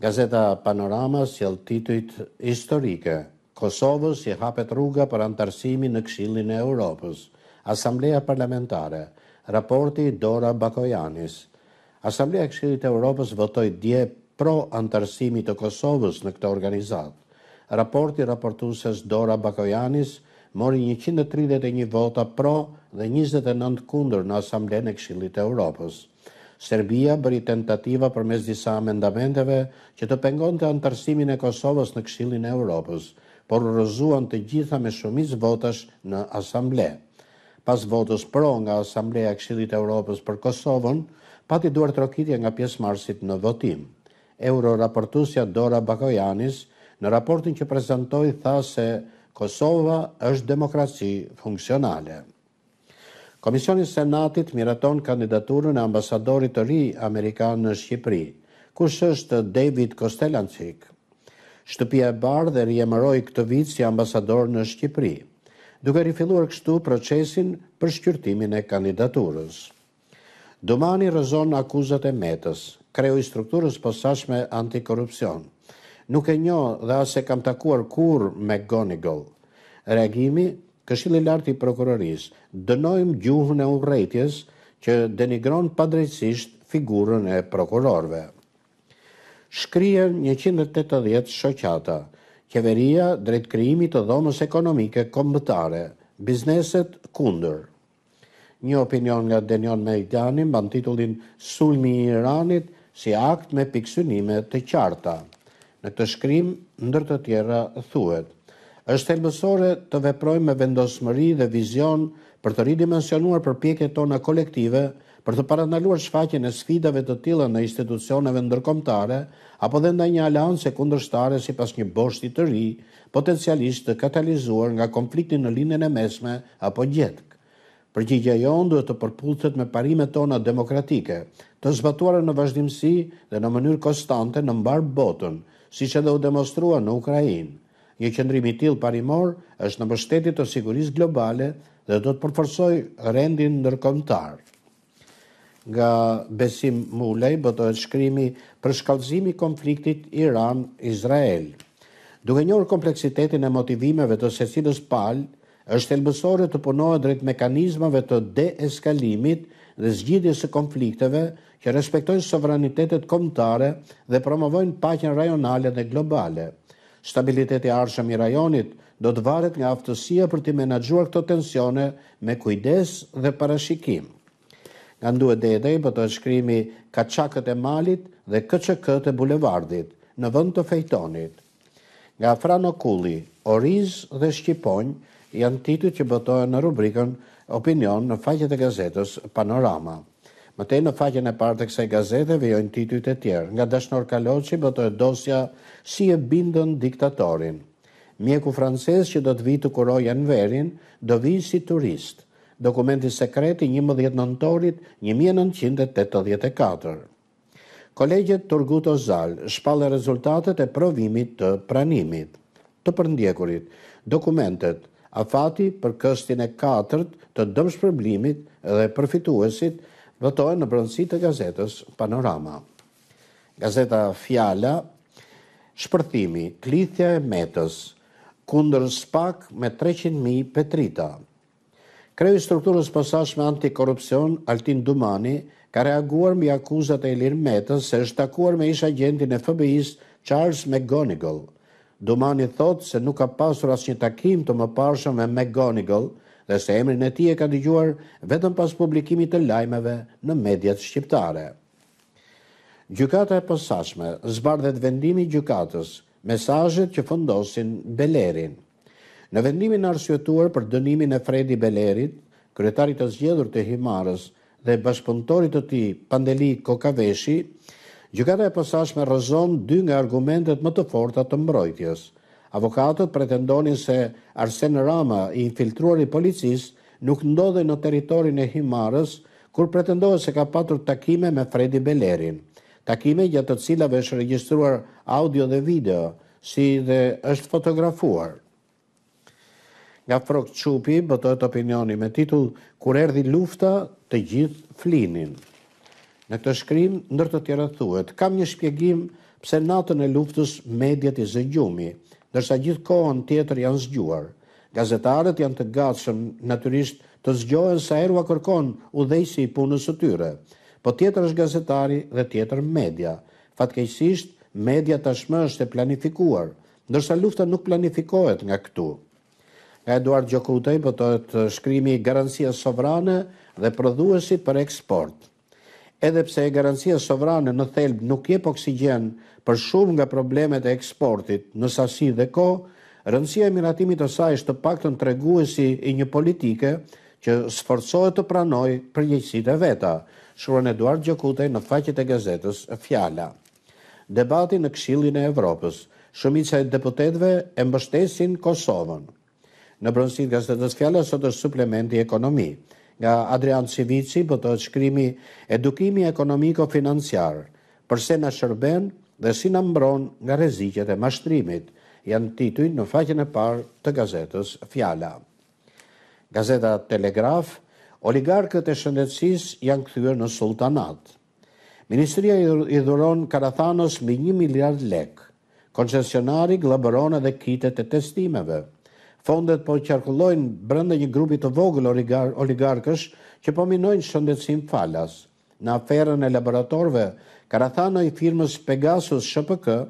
Gazeta Panorama sjell titujt: Historike, Kosovës i hapet rruga për anëtarësimin në Këshillin e Europës, Asamblea Parlamentare, Raporti Dora Bakojanis, Asamblea e Këshillit të Europës votoi dje pro anëtarësimit të Kosovës në këtë organizatë. Raporti i raportueses Dora Bakojanis mori njëqind e tridhjetë e një vota pro dhe njëzet e nëntë kundër në Asamblenë e Këshillit të Europës. Serbia bëri tentativa përmes disa amendamenteve që të pengonte anëtarësimin e Kosovës në Këshillin e Europës, por u rrëzuan të gjitha me shumicë votash në Asamble. Pas votës pro nga Asambleja e Këshillit të Europës për Kosovën, pati duartrokitje nga pjesëmarrësit në votim. Euroraportuesja Dora Bakojanis në raportin që prezantoi tha se Kosova është demokraci funksionale. Komisioni i Senatit miraton kandidaturën e ambasadorit të ri amerikan në Shqipëri. Kush është David Kostelancik? Shtëpia e Bardhë e riemëroi këtë vit si ambasador në Shqipëri, duke rifilluar kështu procesin për shqyrtimin e kandidaturës. Dumani rrëzon akuzat e Metës, kreu i strukturës posaçme antikorrupsion, Nuk e njoh dhe as e kam takuar kurrë McGonigal. Reagimi, Këshilli i Lartë i Prokurorisë, Dënojmë gjuhën e urrejtjes që denigron padrejtësisht figurën e prokurorëve. Shkrihen njëqind e tetëdhjetë shoqata, Qeveria drejt krijimit të Dhomës Ekonomike Kombëtare, Bizneset kundër. Një opinion nga Denion Meidani mban titullin Sulmi i Iranit si akt me pikësynime të qarta. Në këtë shkrim, ndër të tjera, thuhet, Është thelbësore të veprojmë me vendosmëri dhe vizion për të ridimensionuar përpjekjet tona kolektive për të parandaluar shfaqjen e sfidave të tilla ndaj institucioneve ndërkombëtare apo dhe ndaj një aleance kundërshtare sipas një boshti të ri potencialisht të katalizuar nga konflikti në Lindjen e Mesme apo gjetkë. Përgjigja jonë duhet të përputhet me parimet tona demokratike, të zbatuara në vazhdimësi dhe në mënyrë konstante në mbarë botën, siç edhe u demonstrua në Ukrainë. Një qëndrim i tillë parimor është në mbështetje të sigurisë globale dhe do të përforcojë rendin ndërkombëtar. Nga Besim Mulaj botohet shkrimi Përshkallëzimi i konfliktit Iran-Izrael. Duke njohur kompleksitetin e motivimeve të secilës palë, është thelbësore të punohet drejt mekanizmave të deeskalimit dhe zgjidhjes së konflikteve që respektojnë sovranitetet kombëtare dhe promovojnë paqen rajonale dhe globale. Stabiliteti i ardhshëm i rajonit do të varet nga aftësia për të menaxhuar këto tensione me kujdes dhe parashikim. Nga Ndue Dedej botohet shkrimi Kaçakët e Malit dhe KÇK-të e Bulevardit, në vend të fejtonit. Nga Frano Kulli, Oriz dhe Shqiponjë janë titujt që botohen në rubrikën Opinion në faqet e gazetës Panorama. Më tej në faqen e parë të kësaj gazete vijojnë titujt e tjerë, nga Dashnor Kaloçi botohet dosja Si e bindën diktatorin. Mjeku francez që do të vijë të kurojë Enverin, do vijë si turist. Dokumenti sekret i njëmbëdhjetë nëntorit një mijë e nëntëqind e tetëdhjetë e katër. Kolegjet Turgut Ozal shpallin rezultatet e provimit të pranimit. Të përndjekurit, dokumentet, afati për këstin e katërt të dëmshpërblimit dhe përfituesit botohen në brendësi të gazetës Panorama. Gazeta Fjala, Shpërthimi, klithja e Metës, kundër SPAK me treqind mijë Petrita. Kreu i Strukturës së Posaçme Antikorrupsion, Altin Dumani, ka reaguar mbi akuzat e Ilir Metës se është takuar me ish-agjentin e FBI-së, Charles McGonigal. Dumani thotë se nuk ka pasur asnjë takim të mëparshëm me McGonigal dhe se emrin e tij e ka dëgjuar vetëm pas publikimit të lajmeve në mediat shqiptare. Gjykata e Posaçme, zbardhet vendimi i gjykatës, mesazhet që fundosin Belerin. Në vendimin e arsyetuar për dënimin e Fredi Belerit, kryetarit të zgjedhur të Himarës dhe bashkëpunëtorit të tij, Pandeli Kokaveshi, Gjykata e Posaçme rrëzon dy nga argumentet më të forta të mbrojtjes. Avokatët pretendonin se Arsen Rama, i infiltruar i policisë, nuk ndodhej në territorin e Himarës kur pretendohet se ka patur takime me Fredi Belerin, takime gjatë të cilave është regjistruar audio dhe video, si dhe është fotografuar. Nga Frok Çupi, botohet opinioni me titull Kur erdhi lufta, të gjithë flinin. Në këtë shkrim, ndër të tjera thuhet, kam një shpjegim pse natën e luftës mediat i zë gjumi, ndërsa gjithë kohën tjetër janë zgjuar. Gazetarët janë të gatshëm, natyrisht, të zgjohen sa herë ua kërkon udhëheqësi i punës së tyre. Po tjetër është gazetari dhe tjetër media. Fatkeqësisht, media tashmë është e planifikuar, ndërsa lufta nuk planifikohet nga këtu. Nga Eduard Gjokutaj botohet shkrimi Garancia sovrane dhe prodhuesit për eksport. Edhe pse garancia sovrane në thelb nuk jep oksigjen për shumë nga problemet e eksportit në sasi dhe kohë, rëndësia e miratimit të saj është të paktën treguesi i një politike që sforcohet të pranojë përgjegjësitë e veta, shkruan Eduard Gjokutaj në faqet e gazetës Fjala. Debati në Këshillin e Evropës, shumica e deputetëve e mbështesin Kosovën. Në brendësi të gazetës Fjala sot është suplementi Ekonomi. Nga Adrian Civici botohet shkrimi Edukimi ekonomiko-financiar, përse na shërben dhe si na mbron nga rreziqet e mashtrimit, janë titujt në faqen e parë të gazetës Fjala. Gazeta Telegraf, Oligarkët e shëndetësisë janë kthyer në sulltanatë. Ministria i dhuron Karathanos mbi një miliard lekë. Koncesionari gllabëron edhe kitet e testimeve. Fondet po qarkullojnë brenda një grupi të vogël oligarkësh që po minojnë shëndetësinë falas. Në aferën e laboratorëve, Karathano i firmës Pegasus SHPK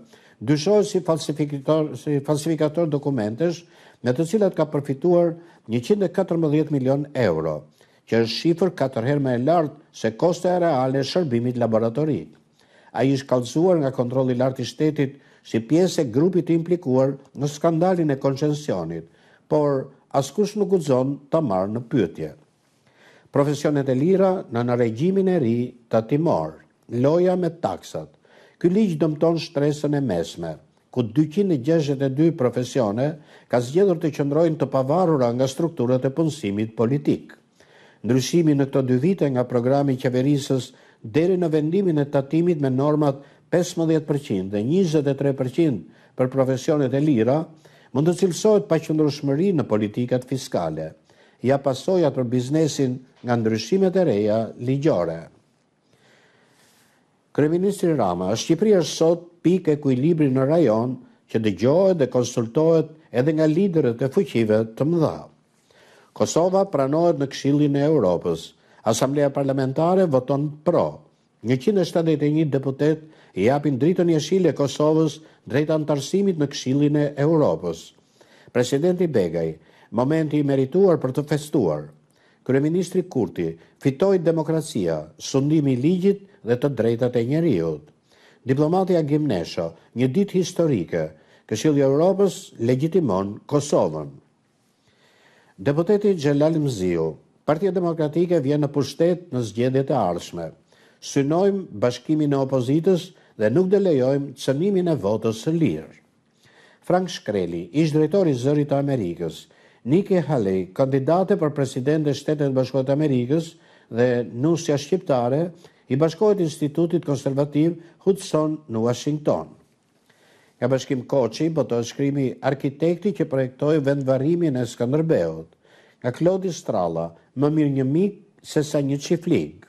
dyshohet si falsifikator dokumentesh me të cilat ka përfituar njëqind e katërmbëdhjetë milionë euro, që është shifër katër herë më e lartë se kostoja reale e shërbimit laboratorik. Ai është kallëzuar nga Kontrolli i Lartë i Shtetit si pjesë e grupit të implikuar në skandalin e koncensionit, por askush nuk guxon ta marrë në pyetje. Profesionet e lira nën regjimin e ri tatimor, loja me taksat. Ky ligj dëmton shtresën e mesme, ku dyqind e gjashtëdhjetë e dy profesione ka zgjedhur të qëndrojnë të pavarura nga strukturat e punësimit politik. Ndryshimi në këto dy vite nga programi i qeverisës deri në vendimin e tatimit me normat pesëmbëdhjetë për qind dhe njëzet e tre për qind për profesionet e lira mund të cilësohet paqëndrueshmëri në politikat fiskale Ja pasojat për biznesin nga ndryshimet e reja ligjore. Kryeministri Rama, Shqipëria është sot pikë ekuilibri në rajon që dëgjohet dhe konsultohet edhe nga liderët e fuqive të mëdha. Kosova pranohet në Këshillin e Europës, Asamblea Parlamentare voton pro, Njëqind e shtatëdhjetë e një deputetë i japin dritën jeshile Kosovës drejt anëtarësimit në Këshillin e Europës. Presidenti Begaj, Momenti i merituar për të festuar. Kryeministri Kurti, Fitoi demokracia, sundimi i ligjit dhe të drejtat e njeriut. Diplomati Agim Nesho, Një ditë historike, Këshilli i Europës legjitimon Kosovën. Deputeti Xhelal Mziu, Partia Demokratike vjen në pushtet në zgjedhjet e ardhshme. Synojmë bashkimin e opozitës dhe nuk do lejojmë cënimin e votës së lirë. Frank Shkreli, ish-drejtor i Zërit të Amerikës, Nikki Haley, kandidate për president e Shteteve të Bashkuara të Amerikës dhe nusja shqiptare, i bashkohet Institutit Konservativ Hudson në Uashington. Nga Bashkim Koçi botohet shkrimi Arkitekti që projektoi vendvarrimin e Skënderbeut. Nga Klodi Stralla, Më mirë një mik se sa një çiflig.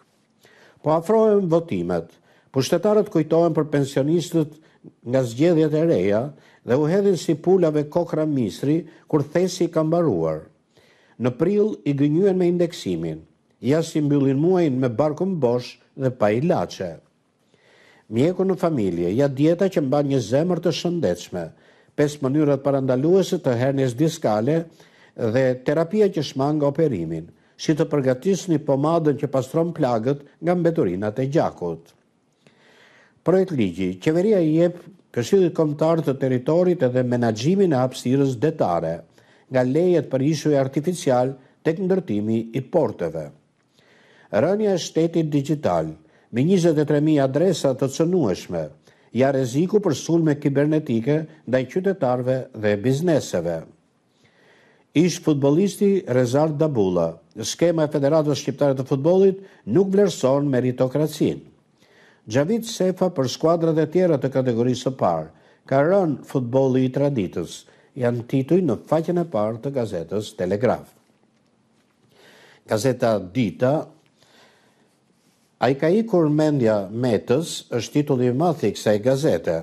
Po afrohen votimet. Pushtetarët kujtohen për pensionistët nga zgjedhjet e reja dhe u hedhin si pulave kokrra misri kur thesi ka mbaruar. Në prill i gënjyen me indeksimin. Ja si mbyllin muajin me barkun bosh dhe pa ilaçe. Mjeku në familje, ja dieta që mban një zemër të shëndetshme, pesë mënyrat parandaluese të hernies diskale dhe terapia që shmang operimin, si të përgatisni pomadën që pastron plagët nga mbeturinat e gjakut. Projektligji, Qeveria i jep Këshillit Kombëtar të Territorit edhe menaxhimin e hapësirës detare, nga lejet për ishuj artificialë tek ndërtimi i porteve. Rënia e shtetit digjital, me njëzet e tre mijë adresa të cënueshme, ja rreziku për sulme kibernetike ndaj qytetarëve dhe bizneseve. Ish-futbollisti Rezart Dabulla, Skema e Federatës Shqiptare të Futbollit nuk vlerëson meritokracinë. Xhavit Sefa për skuadrat e tjera të Kategorisë së Parë, Ka rënë futbolli i traditës, janë tituj në faqen e parë të gazetës Telegraf. Gazeta Dita, A i ka ikur mendja Metës? është titulli i madh i kësaj gazete.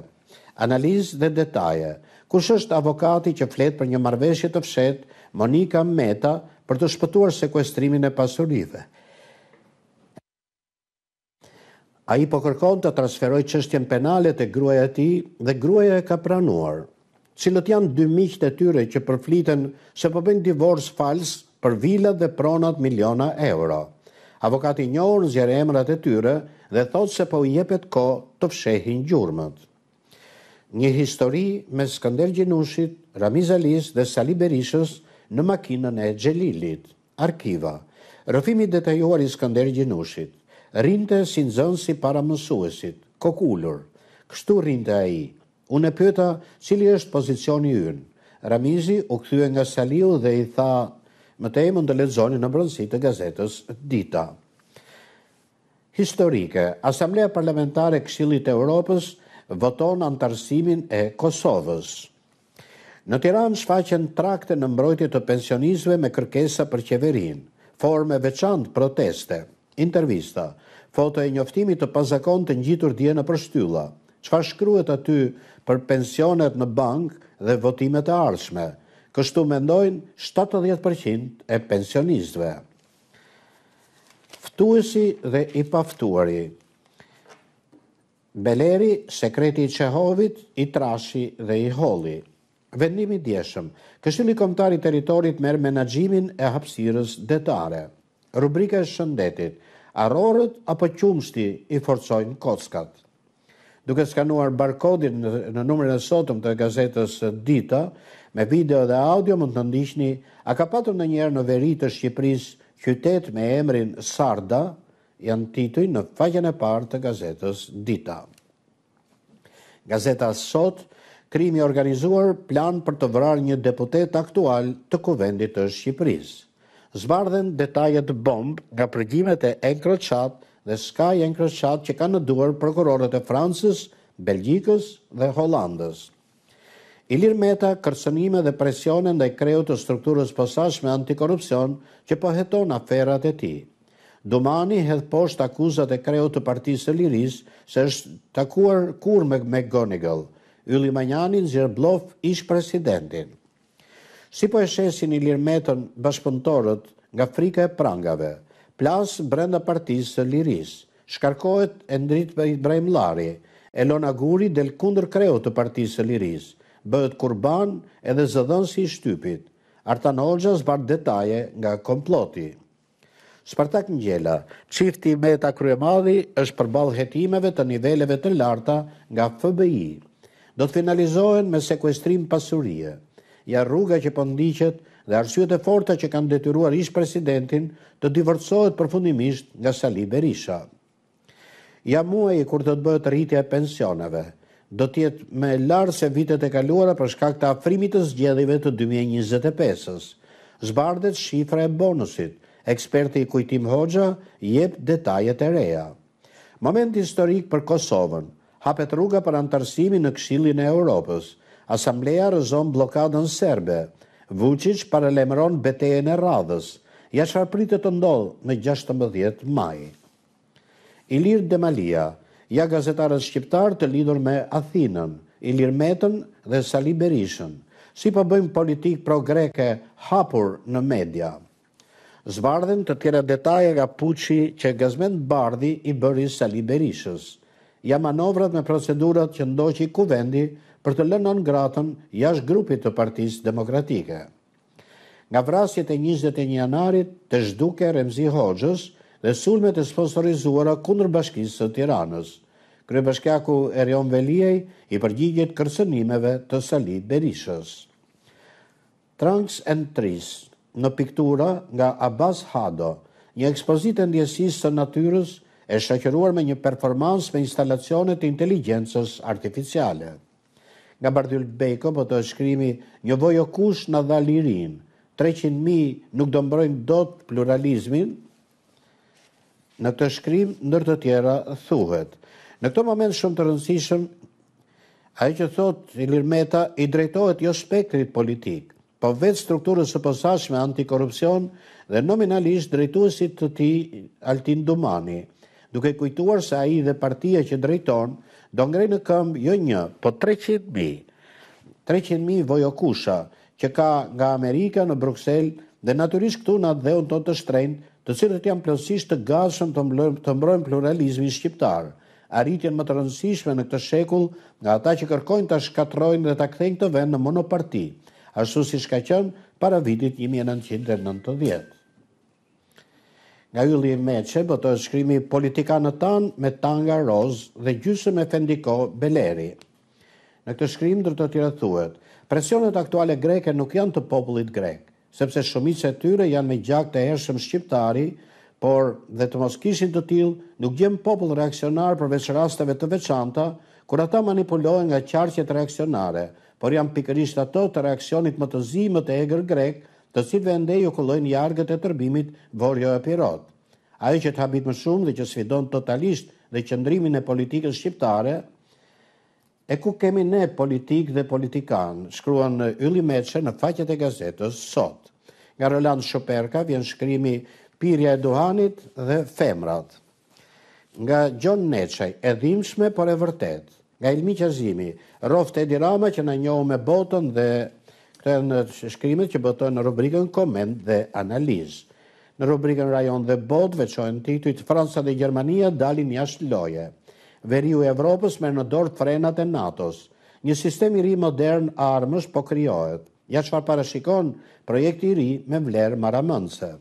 Analizë dhe detaje, Kush është avokati që flet për një marrëveshje të fshehtë Monika-Meta për të shpëtuar sekuestrimin e pasurive? Ai po kërkon ta transferojë çështjen penale te gruaja e tij dhe gruaja e ka pranuar. Cilët janë dy miqtë e tyre që përfliten se po bëjnë divorc fals për vilat dhe pronat miliona euro? Avokati i njohur nxjerr emrat e tyre dhe thotë se po u jepet kohë të fshehin gjurmët. Një histori mes Skënder Gjinushit, Ramiz Alisë dhe Sali Berishës në makinën e Xhelilit. Arkiva. Rrëfim i detajuar i Skënder Gjinushit. Rrinte si nxënësi para mësuesit, kokëulur. Kështu rrinte ai. Unë e pyeta cili është pozicioni ynë. Ramizi u kthye nga Saliu dhe i tha Më tej mund të lexoni në brendësi të gazetës Dita. Historike, Asamblea Parlamentare e Këshillit të Europës voton anëtarësimin e Kosovës. Në Tiranë shfaqen trakte në mbrojtje të pensionistëve me kërkesa për qeverinë. Formë e veçantë proteste. Intervista, Foto e njoftimit të pazakontë të ngjitur dje nëpër shtylla. Çfarë shkruhet aty për pensionet në bankë dhe votimet e ardhshme? Kështu mendojnë shtatëdhjetë për qind e pensionistëve. Ftuesi dhe i paftuari Beleri, sekreti i Çehovit, i trashi dhe i holli. Vendimi i djeshëm. Këshilli Kombëtar i Territorit merr menaxhimin e hapësirës detare. Rubrika e shëndetit. Arrorët apo qumështi i forcojnë kockat. Duke skanuar barkodin në numrin e sotëm të gazetës Dita, me video dhe audio mund të ndiqni A ka patur ndonjëherë në veri të Shqipërisë qytet me emrin Sarda? janë tituj në faqen e parë të gazetës Dita. Gazeta Sot, Krimi i organizuar, plan për të vrarë një deputet aktual të Kuvendit të Shqipërisë. Zbardhen detajet bombë nga përgjimet e EncroChat dhe Sky EncroChat që kanë në duar prokurorët e Francës, Belgjikës dhe Holandës. Ilir Meta, kërcënime dhe presione ndaj kreut të strukturës së posaçme antikorrupsion që po heton aferat e tij. Dumani hedh poshtë akuzat e kreut të Partisë së Lirisë se është takuar kurrë me McGonigal. Ylli Manjani nxjerr blof ish-presidentin. Si po e shesin Ilir Metën bashkëpunëtorët nga frika e prangave? Plas brenda Partisë së Lirisë. Shkarkohet Endrit Ibrahimllari. Elona Guri del kundër kreut të Partisë së Lirisë. Bëhet kurban edhe zëdhënësi i shtypit. Artan Hoxha zbardh detaje nga komploti. Spartak Ngjela, Çifti Meta Kryemadhi është përballë hetimeve të niveleve të larta nga FBI. Do të finalizohen me sekuestrim pasurie. Ja rruga që po ndiqet dhe arsyet e forta që kanë detyruar ish-presidentin të divorcohet përfundimisht nga Sali Berisha. Ja muaji kur do të bëhet rritja e pensioneve. Do të jetë më e lartë se vitet e kaluara për shkak të afrimit të zgjedhjeve të dy mijë e njëzet e pesës. Zbardhet shifra e bonusit. Eksperti Kujtim Hoxha jep detajet e reja. Moment historik për Kosovën. Hapet rruga për anëtarësimin në Këshillin e Europës, Asambleja rrëzon bllokadën serbe, Vuçiç paralajmëron betejën e radhës, Ja çfarë pritet të ndodhë në gjashtëmbëdhjetë maj. Ilir Demalia, Ja gazetarët shqiptarë të lidhur me Athinën, Ilir Metën dhe Sali Berishën, Si po bëjnë politikë pro-greke hapur në media. Zbardhen të tjera detaje nga puçi që Gazment Bardhi i bëri Sali Berishës. Ja manovrat me procedurat që ndoqi Kuvendi për të lënë non-gratën jashtë grupit të Partisë Demokratike. Nga vrasjet e njëzet e një janarit te zhdukja e Remzi Hoxhës dhe sulmet e sponsorizuara kundër Bashkisë së Tiranës. Kryebashkiaku Erion Veliaj i përgjigjet kërcënimeve të Sali Berishës. Trunks and Trees, në piktura nga Abaz Hado, një ekspozitë e ndjesisë së natyrës e shoqëruar me një performancë me instalacione të inteligjencës artificiale. Nga Bardhyl Bejko botohet shkrimi Një Vojo Kush na dha lirinë, treqind mijë nuk do mbrojnë dot pluralizmin, Në këtë shkrim, ndër të tjera, thuhet, Në këtë moment shumë të rëndësishëm, ajo që thotë Ilir Meta i drejtohet jo spektrit politik, po vetë strukturës së posaçme antikorrupsion dhe nominalisht drejtuesit të tij Altin Dumani, duke kujtuar se ai dhe partia që drejton do ngrejë në këmbë jo një, po treqind mijë, treqind mijë Vojo Kusha, që nga Amerika në Bruksel dhe natyrisht këtu në atdheun tonë të shtrenjtë, të cilët janë plotësisht të gatshëm të mblojnë të mbrojnë pluralizmin shqiptar, arritjen më të rëndësishme në këtë shekull nga ata që kërkojnë ta shkatërrojnë dhe ta kthejnë këtë vend në monoparti, ashtu siç ka qenë para vitit një mijë e nëntëqind e nëntëdhjetë. Nga Ylli Meçe botohet shkrimi Politikanët tanë me tanga rozë dhe gjysmë efendiko Beleri. Në këtë shkrim ndër të tjera thuhet, Presionet aktuale greke nuk janë të popullit grek, sepse shumica e tyre janë me gjak të hershëm shqiptari, por dhe të mos kishin të tillë, nuk gjen popull reaksionar përveç rasteve të veçanta, kur ata manipulohen nga qarqet reaksionare, por janë pikërisht ato të reaksionit më të zi, më të egër grek, Të cilëve nde ju kullojnë jargët e tërbimit vorioepirot. Ajo që të habit më shumë dhe që sfidon totalisht dhe qëndrimin e politikës shqiptare E ku kemi ne politikë dhe politikanë, shkruan Ylli Meçe në faqet e gazetës Sot. Nga Roland Shuperka vjen shkrimi Pirja e duhanit dhe femrat. Nga Gjon Neçaj, e dhimbshme por e vërtetë. Nga Ilmi Qazimi, Rroftë Edi Rama që na njohu me botën dhe Këto janë shkrimet që botohen në rubrikën Koment dhe Analizë. Në rubrikën Rajon dhe Botë veçohen titujt Franca dhe Gjermania dalin jashtë loje. Veriu i Evropës merr në dorë frenat e NATO-s. Një sistem i ri modern armësh po krijohet. Ja çfarë parashikon projekti i ri me vlerë marramendëse.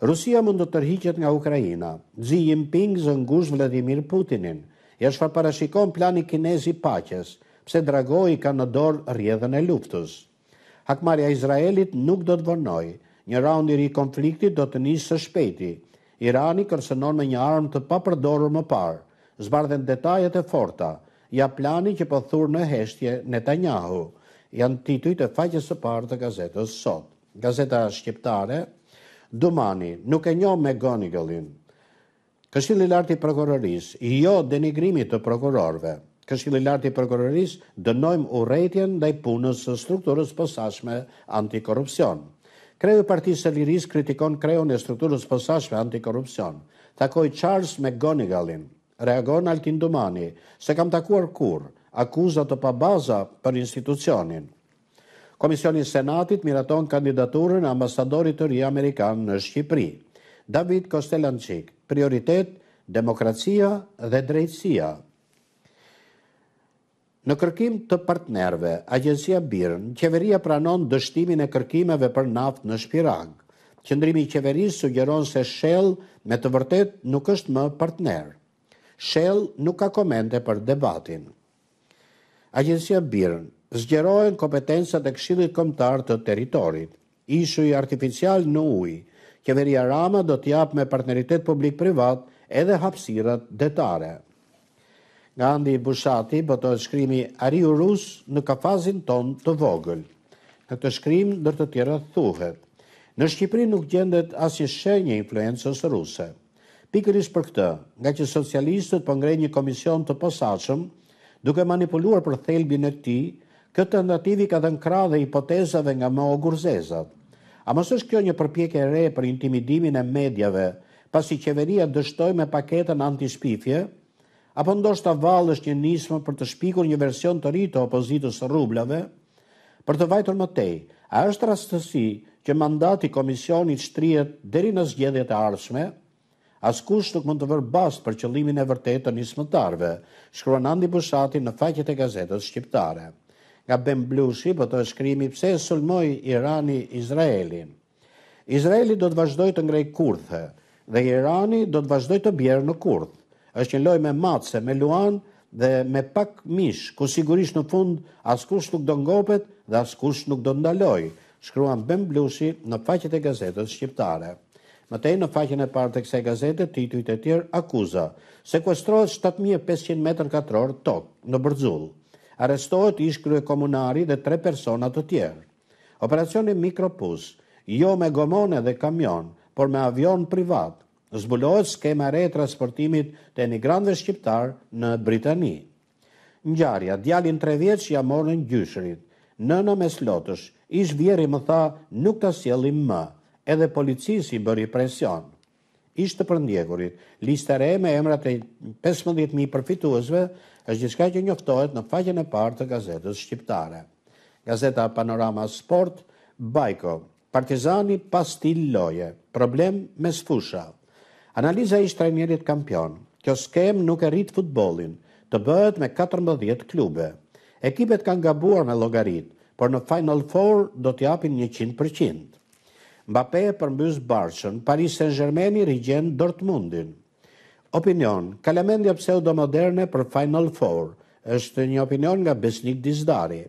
Rusia mund të tërhiqet nga Ukraina, Xi Jinping zë ngushtë Vladimir Putinin, Ja çfarë parashikon plani kinez i paqes, Pse Dragoi ka në dorë rrjedhën e luftës. Hakmarrja e Izraelit nuk do të vonojë, Një raund i ri konflikti do të nisë së shpejti, Irani kërcënon me një armë të papërdorur më parë, Zbardhen detajet e forta, Ja plani që po thur në heshtje Netanyahu, janë titujt e faqes së parë të gazetës Sot. Gazeta shqiptare, Dumani, Nuk e njoh McGonigal-in. Këshilli i Lartë i Prokurorisë, Jo denigrimit të prokurorëve. Këshilli i Lartë i Prokurorisë, Dënojmë urrejtjen ndaj punës së Strukturës Posaçme Antikorrupsion. Kreu i Partisë së Lirisë kritikon kreun e Strukturës Posaçme Antikorrupsion. Takoi Charles McGonigal-in. Reagon Altin Dumani, S'e kam takuar kurrë. Akuza të pabaza për institucionin. Komisioni i Senatit miraton kandidaturën e ambasadorit të ri amerikan në Shqipëri, David Kostelançik, prioritet demokracia dhe drejtësia. Në kërkim të partnerëve, agjencia BIRN, qeveria pranon dështimin e kërkimeve për naftë në Shpirag. Qëndrimi i qeverisë sugjeron se Shell me të vërtetë nuk është më partner. Shell nuk ka komente për debatin. Agjencia BIRN, Zgjerohen kompetencat e Këshillit Kombëtar të Territorit, Ishuj artificialë në ujë, Qeveria Rama do të japë me partneritet publik-privat edhe hapësirat detare. Nga Andi Bushati botohet shkrimi Ariu rus në kafazin tonë të vogël. Në këtë shkrim, ndër të tjera thuhet, Në Shqipëri nuk gjendet asnjë shenjë e influencës ruse. Pikërisht për këtë, ngaqë socialistët po ngrejnë një komision të posaçëm, duke manipuluar për thelbin e tij, kjo tentativë i ka dhënë krah dhe hipotezave nga më ogurzezat. A mos është kjo një përpjekje e re për intimidimin e mediave, pasi qeveria dështoi me paketën anti-shpifje? Apo ndoshta vallë është një nismë për të shpikur një version të ri të opozitës së rrublave? Për të vajtur më tej, a është rastësi që mandati i komisionit shtrihet deri në zgjedhjet e ardhshme? Askush nuk mund të vërë bast për qëllimin e vërtetë të nismëtarëve, shkruan Andi Bushati në faqet e gazetës shqiptare. Nga Ben Blushi botohet shkrimi pse e sulmoi Irani Izraelin? Izraeli do të vazhdojë të ngrejë kurthe dhe Irani do të vazhdojë të bjerë në kurth. Është një lojë me mace, me luanë dhe me pak mish, ku sigurisht në fund askush nuk do ngopet dhe askush nuk do ndalojë, shkruan Ben Blushi në faqet e gazetës shqiptare. Më tej në faqen e parë të kësaj gazete titujt e tjerë akuza, Sekuestrohet shtatë mijë e pesëqind metër katrorë tokë në Bërxull. Arrestohet ish-kryekomunari dhe tre persona të tjerë. Operacioni Mikropus, jo me gomone dhe kamionë, por me avionë privatë, zbulohet skema e re e transportimit të emigrantëve shqiptarë në Britani. Ngjarja, djalin tre vjeç ia morën gjyshërit. Nëna mes lotësh, ish-vjerri më tha nuk ta sjellim më, edhe policisë i bëri presion. Ish-të përndjekurit, lista e re me emrat e pesëmbëdhjetë mijë përfituesve është diçka që njoftohet në faqen e parë të gazetës shqiptare. Gazeta Panorama Sport, Bajko, Partizani pa stil loje, problem mesfusha. Analiza e ish-trajnerit kampion, Kjo skemë nuk e rrit futbollin, të bëhet me katërmbëdhjetë klube. Ekipet kanë gabuar me llogaritë, por në Final Four do të japin njëqind përqind. Mbappe e përmbys Barçën, Paris Saint-Germaini rigjen Dortmundin. Opinion, Kalamendja pseudo-moderne për Final Four, është një opinion nga Besnik Dizdari.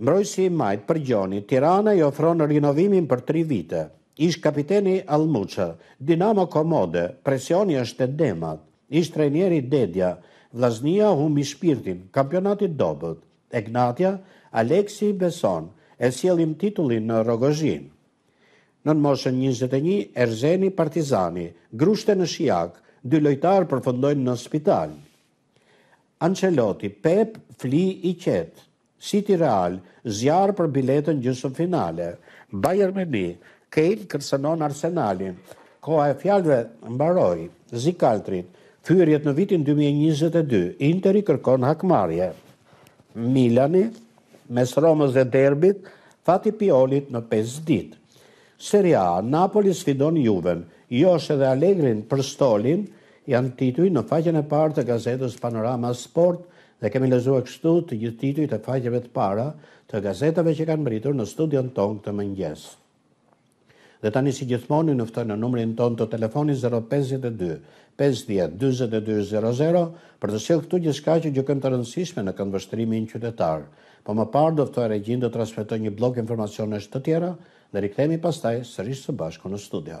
Mbrojtësi i majtë Përgjoni, Tirana i ofron rinovimin për tri vite. Ish-kapiteni Allmuça, Dinamo komode, presioni është te demat. Ish-trajneri Dedja, Vllaznia humbi shpirtin, kampionati i dobët. Egnatia Aleksi beson e sjellim titullin në Rrogozhinë. Nën moshën njëzet e një, Erzeni Partizani, grushte në Shijak, dy lojtarë përfundojnë në spital. Ancelotti, Pep fli i qetë. City Real, zjarr për biletën gjysmëfinale. Bayern Mynih, Kane kërcënon Arsenalin. Koha e fjalëve mbaroi. Zikaltrit, fyerjet në vitin dy mijë e njëzet e dy, Interi kërkon hakmarrje. Milani, mes Romës dhe derbit, fati i Piolit në pesë ditë. Serie A, Napoli sfidon Juven, josh edhe Allegrin për stolin, janë tituj në faqen e parë të gazetës Panorama Sport dhe kemi lexuar kështu të gjithë titujt e faqeve të para të gazetave që kanë mbërritur në studion tonë këtë mëngjes. Dhe tani si gjithmonë ju ftoj në numrin tonë të telefonit zero pesëdhjetë e dy, pesëdhjetë, dyzet e dy, zero zero, për të sjellë këtu gjithçka që gjykojmë të rëndësishme në këndvështrimin qytetar. Po më parë do ftoja regjinë të transmetojë një bllok informacionesh të tjera dhe rikthehemi pastaj sërish së bashku në studio.